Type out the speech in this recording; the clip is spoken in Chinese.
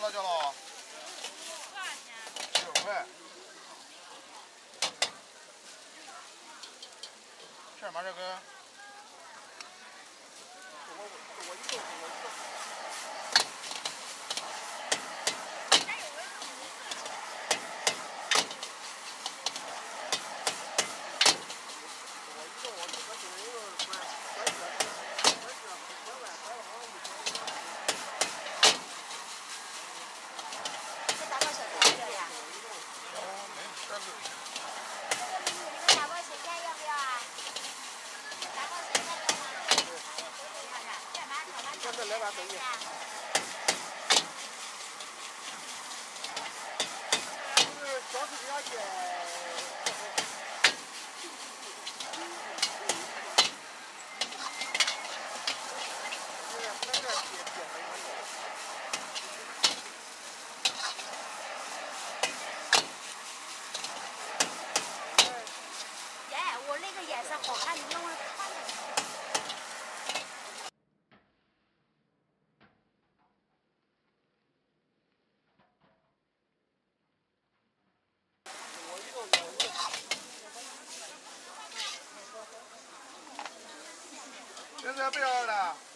多少了？交了，十九块。吃什么这个？再来把手艺现在不要了。